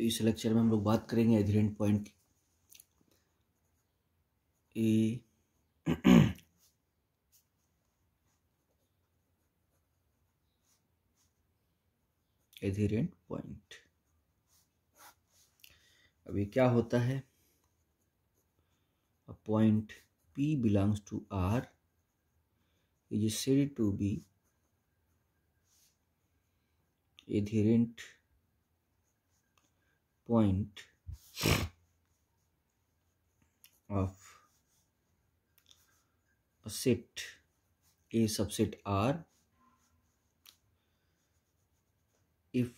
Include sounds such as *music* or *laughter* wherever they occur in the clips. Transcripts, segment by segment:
तो इस लेक्चर में हम लोग बात करेंगे adherent point A adherent point अभी क्या होता है? A point P belongs to R is said to be adherent point of a set A subset R if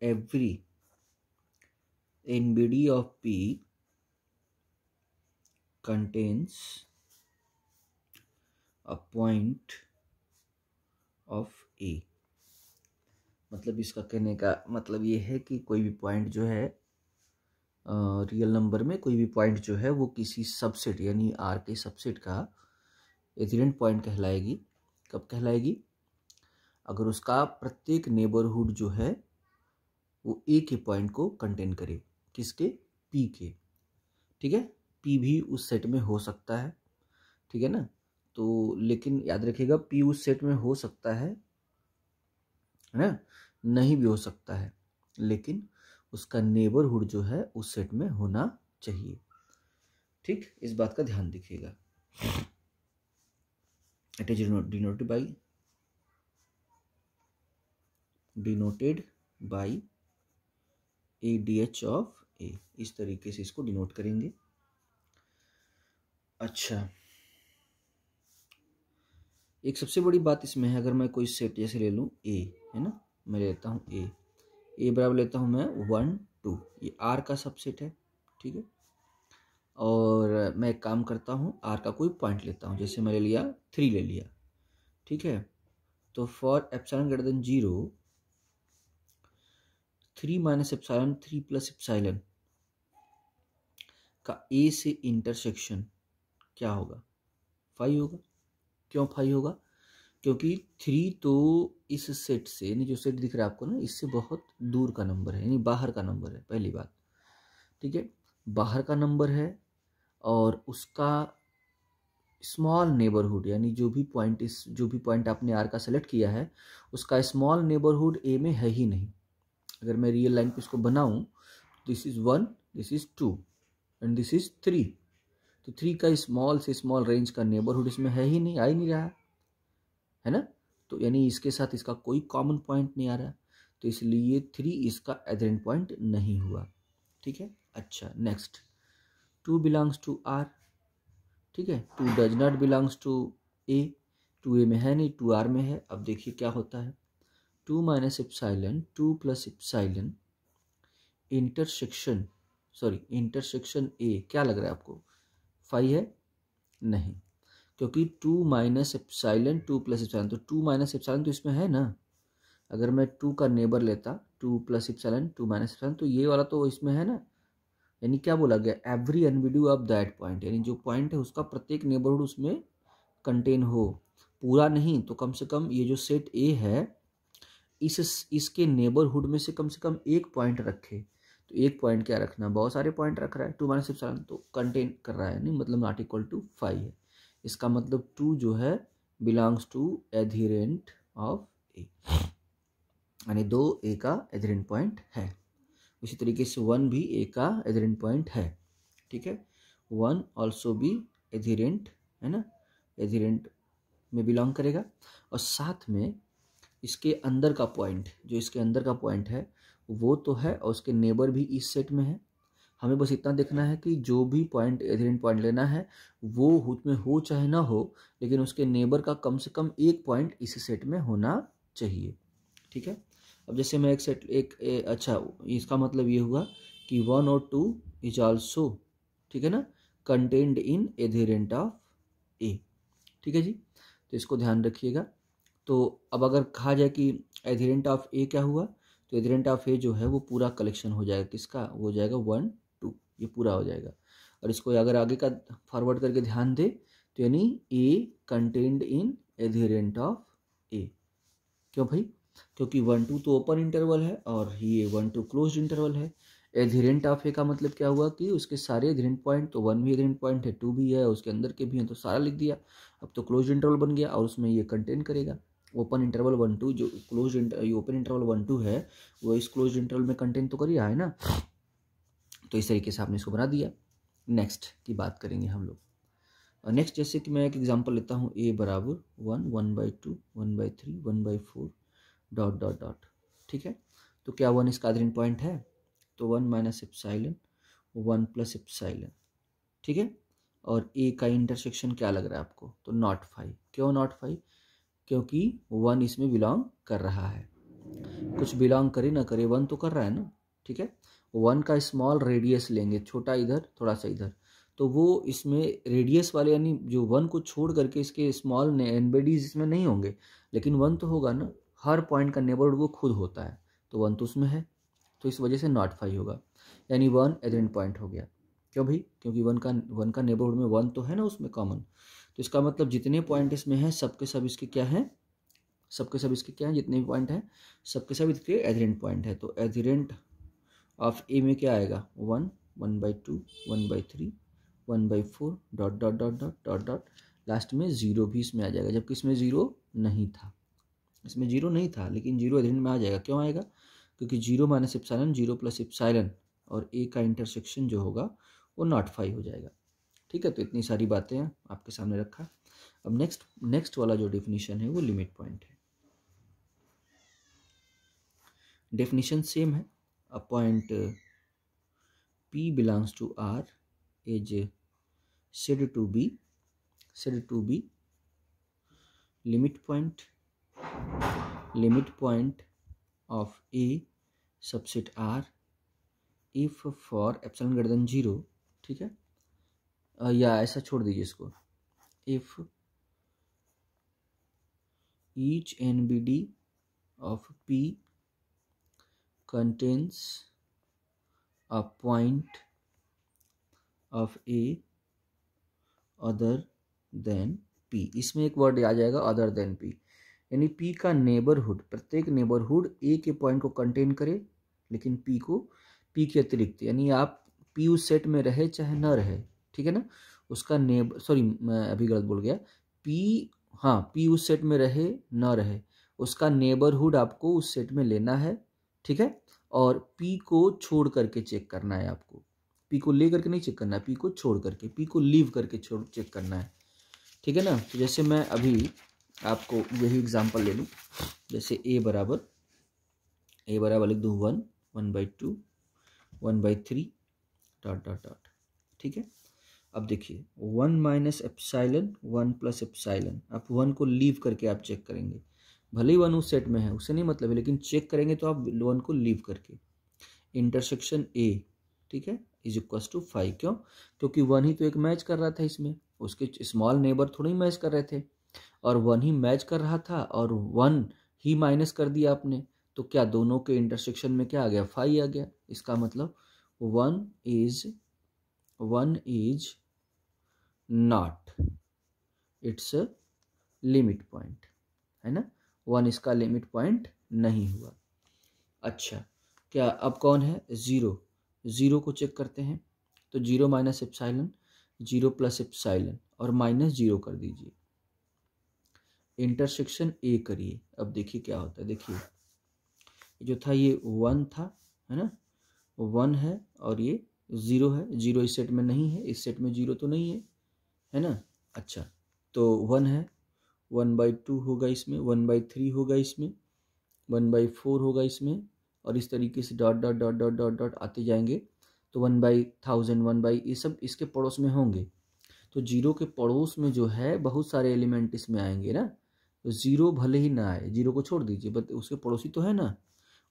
every NBD of P contains a point of A मतलब इसका कहने का मतलब ये है कि कोई भी पॉइंट जो है रियल नंबर में कोई भी पॉइंट जो है वो किसी सबसेट यानी आर के सबसेट का एथिरेंट पॉइंट कहलाएगी। कब कहलाएगी? अगर उसका प्रत्येक नेबरहुड जो है वो ए के पॉइंट को कंटेन करे, किसके? पी के। ठीक है? पी भी उस सेट में हो सकता है। ठीक है ना? तो लेकिन याद रखिएगा पी उस सेट में हो सकता है है ना? नहीं भी हो सकता है। लेकिन उसका नेबरहुड जो है, उस सेट में होना चाहिए। ठीक? इस बात का ध्यान रखिएगा। It is denoted by denoted by A D H of A इस तरीके से इसको डिनोट करेंगे। अच्छा। एक सबसे बड़ी बात इसमें है, अगर मैं कोई सेट जैसे ले लूँ ए है ना? मैं लेता हूँ ए ए बराबर लेता हूँ मैं वन टू ये आर का सबसेट है, ठीक है? और मैं एक काम करता हूँ आर का कोई पॉइंट लेता हूँ। जैसे मैं ले लिया थ्री ले लिया, ठीक है? तो for epsilon greater than zero three minus epsilon three plus epsilon का ए से इंटरसेक्शन क्या होगा? फाइव होगा। क्यों फाइव होगा? क्योंकि थ्री तो इस सेट से, यानी जो सेट दिख रहा है आपको ना, इससे बहुत दूर का नंबर है, यानी बाहर का नंबर है, पहली बात। ठीक है? बाहर का नंबर है और उसका स्मॉल नेबरहुड यानी जो भी पॉइंट इस, जो भी पॉइंट आपने आर का सेलेक्ट किया है, उसका स्मॉल नेबरहुड ए में है ही नहीं। अगर मैं रियल लाइन पे इसको बनाऊँ this is one this is two and this is three तो थ्री का स्मॉल से स्मॉल रेंज का नेबरहुड इसमें है ही नहीं, आ ही नहीं रहा, है ना? तो यानी इसके साथ इसका कोई कॉमन पॉइंट नहीं आ रहा तो इसलिए थ्री इसका एधरेंट पॉइंट नहीं हुआ, ठीक है? अच्छा next two belongs to R ठीक है? Two does not belongs to A two A में है नहीं टू आर में है, अब देखिए क्या होता है। Two minus epsilon two plus epsilon intersection sorry intersection A क्या लग रहा है आपको? फाइव है? नहीं। क्योंकि two minus epsilon two plus epsilon तो टू माइनस एप्साइलन तो इसमें है ना? अगर मैं टू का नेबर लेता, two plus epsilon two minus epsilon तो ये वाला तो इसमें है ना? यानी क्या बोला गया? एवरी एनविड्यू ऑफ़ दैट पॉइंट, यानी जो पॉइंट है उसका प्रत्येक नेबरहुड उसमें कंटेन हो। पूरा नहीं तो कम से कम ये जो सेट ए है, इस, इसके नेबरहुड में से कम से कम एक पॉइंट रखे। तो एक पॉइंट क्या रखना बहुत सारे पॉइंट रख रहा है। टू माइनस एप्सिलॉन तो कंटेन कर रहा है, नहीं? मतलब नॉट इक्वल टू फाइव है। इसका मतलब टू जो है belongs to adherent of A यानी दो ए का एधरेंट पॉइंट है। उसी तरीके से वन भी ए का एधरेंट पॉइंट है। ठीक है? वन ऑल्सो भी एधरेंट है ना? एधरेंट में बिलोंग करेगा। और साथ में इसके अंदर का पॉइंट जो इसके अंदर का पॉइंट है वो तो है और उसके नेबर भी इस सेट में है। हमें बस इतना देखना है कि जो भी पॉइंट एधरेंट पॉइंट लेना है वो उसमें हो चाहे ना हो लेकिन उसके नेबर का कम से कम एक पॉइंट इस सेट में होना चाहिए। ठीक है? अब जैसे मैं एक सेट एक ए, अच्छा इसका मतलब ये हुआ कि वन और टू इज़ ऑल्सो ठीक है ना? Contained in adherent of A ठीक है जी? तो इसको ध्यान रखिएगा। तो अब अगर कहा जाए कि एधरेंट ऑफ़ ए क्या हुआ? तो एधरेंट ऑफ़ ए जो है वो पूरा कलेक्शन हो जाएगा। किसका? वो हो जाएगा वन, टू, ये पूरा हो जाएगा। और इसको अगर आगे का फॉरवर्ड करके ध्यान दे तो यानी A contained in adherent of A क्यों भाई? क्योंकि वन टू तो ओपन इंटरवल है और ये वन टू क्लोज इंटरवल है। एधिरेंट ऑफ़ ए का मतलब क्या हुआ कि उसके सारे एधिरेंट पॉइंट तो वन भी एधिरेंट पॉइंट है टू भी है, उसके अंदर के भी हैं तो सारा लिख दिया। अब तो क्लोज इंटरवल बन गया और उसमें ये कंटेन करेगा। ओपन इंटरवल वन टू, जो close inter open interval one two है, वो इस क्लोज इंटरवल में कंटेंट तो कर ही रहा है ना? तो इस तरीके से आपने इसको बना दिया। नेक्स्ट की बात करेंगे हम लोग। नेक्स्ट जैसे कि मैं एक एग्जांपल लेता हूँ ए बराबर one one by two, one by three, one by four, dot dot dot. ठीक है? तो क्या वन इसका आधरिन पॉइंट है? तो one minus epsilon one plus epsilon ठीक है? और ए का इंटरसेक्शन क्या लग रहा है आपको? तो नॉट फाइव। क्यों नॉट फाइव? क्योंकि वन इसमें बिलोंग कर रहा है। कुछ बिलोंग करे ना करे, वन तो कर रहा है ना, ठीक है? वन का स्मॉल रेडियस लेंगे, छोटा इधर, थोड़ा सा इधर। तो वो इसमें रेडियस वाले, यानी जो वन को छोड़ करके इसके स्मॉल एनबेडीज इसमें नहीं होंगे, लेकिन वन तो होगा ना, हर पॉइंट का नेबरहुड वो खुद होता है तो वन तो उसमें है तो इस वजह से नॉट फाइव होगा। यानी वन एजेंट पॉइंट हो गया। क्यों भाई? क्योंकि वन का वन का नेबरहुड में वन तो है ना उसमें कॉमन तो इसका मतलब जितने पॉइंट इसमें हैं, सबके सब इसके क्या हैं? सबके सब इसके क्या हैं? जितने भी पॉइंट हैं, सबके सब इसके एजरेंट पॉइंट है। तो एजरेंट ऑफ़ ए में क्या आएगा? One one by two one by three one by four dot dot dot dot dot dot last में ज़ीरो भी इसमें आ जाएगा, जबकि इसमें ज़ीरो नहीं था। इसमें ज़ीरो नहीं था, लेकिन ज़ीरो एजेंट में आ जाएगा। क्यों आएगा? क्योंकि zero minus epsilon zero plus epsilon और ए का इंटरसेक्शन जो होगा, वो नॉट फाइव हो जाएगा। ठीक है तो इतनी सारी बातें आपके सामने रखा। अब नेक्स्ट नेक्स्ट वाला जो डेफिनेशन है वो लिमिट पॉइंट है। डेफिनेशन सेम है। A point P belongs to R is said to be said to be limit point limit point of a subset R if for epsilon greater zero ठीक है? या ऐसा छोड़ दीजिए इसको। If each N B D of P contains a point of A other than P इसमें एक word आ जाएगा अदर देन P यानी P का नेबरहुड प्रत्येक नेबरहुड A के पॉइंट को कंटेन करे, लेकिन P को P के अतिरिक्त। यानी आप P उस सेट में रहे चाहे न रहे। ठीक है ना? उसका नेब सॉरी मैं अभी गलत बोल गया। पी हाँ पी उस सेट में रहे, न रहे। उसका नेबरहुड आपको उस सेट में लेना है, ठीक है? और पी को छोड़ करके चेक करना है आपको। पी को ले करके नहीं चेक करना है, पी को छोड़ करके, पी को लीव करके छोड़ चेक करना है। ठीक है ना? तो जैसे मैं अभी आपको यही एग्जांपल ले लूँ। जैसे ए बराबर ए बराबर लिख दूँ one one by two one by three dot dot dot ठीक है? अब देखिए one minus epsilon one plus epsilon आप वन को लीव करके आप चेक करेंगे। भले ही वन उस सेट में है उससे नहीं मतलब है, लेकिन चेक करेंगे तो आप वन को लीव करके। इंटरसेक्शन ए ठीक है? इज़ इक्वस टू फाइव क्यों? क्योंकि वन ही तो एक मैच कर रहा था इसमें। उसके स्मॉल नेबर थोड़े मैच कर रहे थे। और वन ही मैच कर रहा था और वन ही माइनस कर दिया आपने। तो क्या दोनों के इंटरसेक्शन में क्या आ गया? फाइव आ गया। इसका मतलब one is one is not its limit point है ना? वन इसका लिमिट पॉइंट नहीं हुआ। अच्छा क्या अब कौन है? ज़ीरो ज़ीरो को चेक करते हैं। तो zero minus epsilon zero plus epsilon और माइनस ज़ीरो कर दीजिए। इंटरसेक्शन ए करिए। अब देखिए क्या होता है। देखिए जो था ये वन था, है ना? वन है और ये ज़ीरो है। ज़ीरो इस सेट में नहीं है। इस सेट में ज़ीरो तो नहीं है। है ना? अच्छा तो वन है वन बाई टू होगा इसमें वन बाई थ्री होगा इसमें वन बाई फोर होगा इसमें, और इस तरीके से dot dot dot dot dot dot आते जाएँगे। तो one by thousand one by ये सब इसके पड़ोस में होंगे। तो ज़ीरो के पड़ोस में जो है, बहुत सारे एलिमेंट इसमें आएँगे ना? तो ज़ीरो भले ही ना आए ज़ीरो को छोड़ दीजिए बट उसके पड़ोसी तो है ना?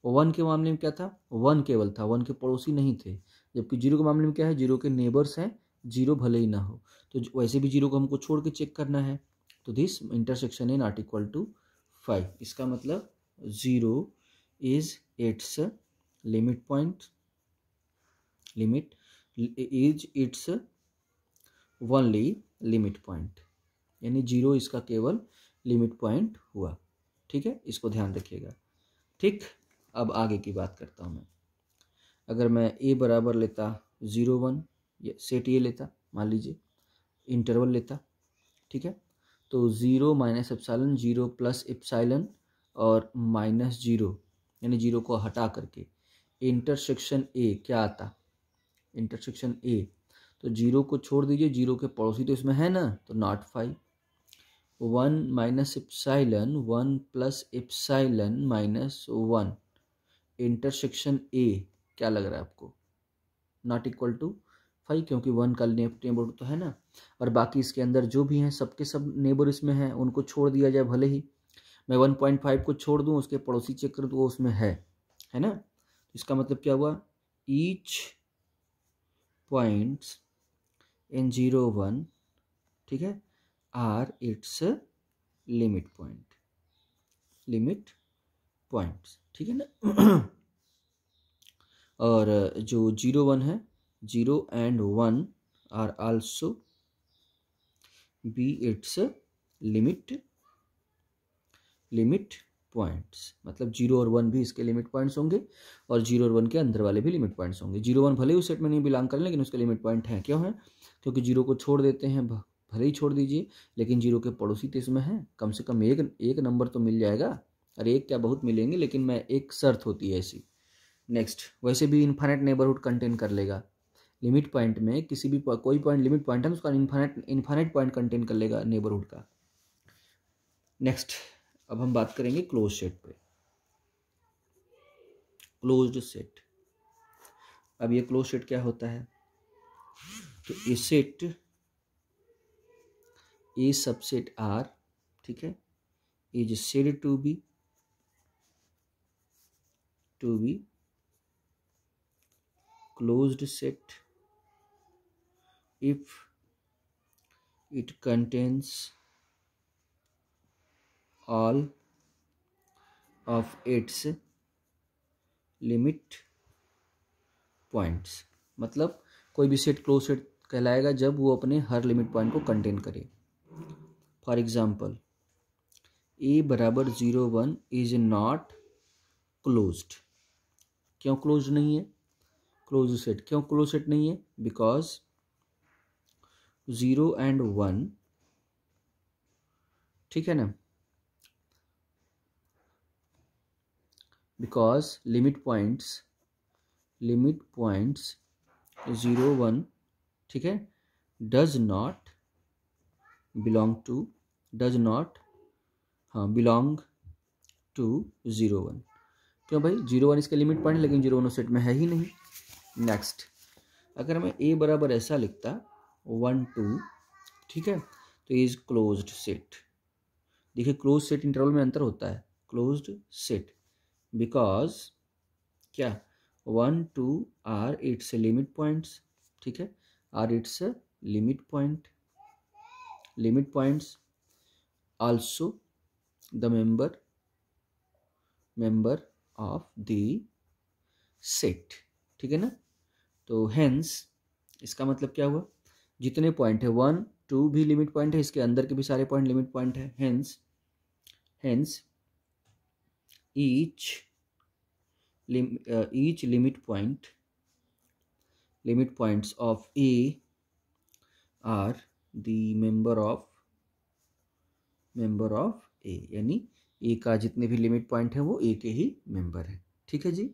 वन के मामले में क्या था? वन केवल था वन के पड़ोसी नहीं थे। जबकि ज़ीरो के मामले में क्या है? ज़ीरो के नेबर्स हैं ज़ीरो भले ही ना हो। तो वैसे भी ज़ीरो को हमको छोड़ के चेक करना है। तो this intersection in not equal to five इसका मतलब zero is its limit point limit is its only limit point यानी ज़ीरो इसका केवल लिमिट पॉइंट हुआ। ठीक है? इसको ध्यान रखिएगा। ठीक? अब आगे की बात करता हूँ मैं। अगर मैं ए बराबर लेता, ज़ीरो वन या सेट ये लेता, मान लीजिए इंटरवल लेता, ठीक है? तो zero minus epsilon zero plus epsilon और माइनस ज़ीरो यानी ज़ीरो को हटा करके इंटरसेक्शन ए क्या आता? इंटरसेक्शन ए तो ज़ीरो को छोड़ दीजिए ज़ीरो के पड़ोसी तो इसमें है ना तो not five one minus epsilon one plus epsilon minus one intersection A क्या लग रहा है आपको? नॉट इक्वल टू फाइव क्योंकि वन का नेबर तो है ना। और बाकी इसके अंदर जो भी हैं, सबके सब नेबर इसमें हैं, उनको छोड़ दिया जाए भले ही। मैं वन पॉइंट फाइव को छोड़ दूँ, उसके पड़ोसी चेक करूँ तो वो उसमें है। है ना? तो इसका मतलब क्या हुआ? Each points in zero one ठीक है? Are its limit point limit points ठीक है ना? *clears throat* और जो ज़ीरो वन है zero and one are also be its limit limit points. मतलब ज़ीरो और वन भी इसके लिमिट पॉइंट्स होंगे और ज़ीरो और वन के अंदर वाले भी लिमिट पॉइंट्स होंगे। ज़ीरो वन भले ही उस सेट में नहीं बिलोंग करें लेकिन उसके लिमिट पॉइंट हैं। क्यों हैं? क्योंकि ज़ीरो को छोड़ देते हैं भले ही छोड़ दीजिए, लेकिन ज़ीरो के पड़ोसी तो इसमें हैं। कम से कम एक एक नंबर तो मिल जाएगा। अरे एक क्या बहुत मिलेंगे, लेकिन मैं एक शर्त होती है ऐसी। नेक्स्ट वैसे भी इन्फानेट नेबरहुड कंटेन कर लेगा। लिमिट पॉइंट में किसी भी कोई पॉइंट, लिमिट पॉइंट है उसका इन्फानेट इन्फानेट पॉइंट कंटेन कर लेगा नेबरहुड का। नेक्स्ट अब हम बात करेंगे क्लोज सेट पे। क्लोज्ड सेट अब ये क्लोज सेट क्या होता है? तो A set A subset R ठीक है? Is said to be to be closed set if it contains all of its limit points मतलब कोई भी सेट क्लोज सेट कहलाएगा जब वो अपने हर लिमिट पॉइंट को कंटेन करे। फॉर एग्ज़ाम्पल ए बराबर zero one is not close क्यों क्लोज नहीं है? क्लोज सेट क्यों क्लोज सेट नहीं है? बिकॉज़ ज़ीरो एंड वन, ठीक है ना? Because limit points limit points zero one ठीक है? Does not belong to does not हाँ बिलोंग टू ज़ीरो वन क्यों भाई? ज़ीरो वन इसका लिमिट पॉइंट लेकिन ज़ीरो वन सेट में है ही नहीं। नेक्स्ट अगर मैं ए बराबर ऐसा लिखता वन टू, ठीक है? तो इज़ क्लोज्ड सेट देखिए क्लोज सेट इंटरवल में अंतर होता है। क्लोज्ड सेट बिकॉज़ क्या? One two are its limit points, ठीक है? Are its limit point, limit points. Also the member member of the set ठीक है ना? तो हेंस इसका मतलब क्या हुआ? जितने पॉइंट है वन टू भी लिमिट पॉइंट है, इसके अंदर के भी सारे पॉइंट लिमिट पॉइंट है। Hence hence each each limit point limit points of A are the member of member of A यानी ए का जितने भी लिमिट पॉइंट है, वो ए के ही मेंबर है। ठीक है जी?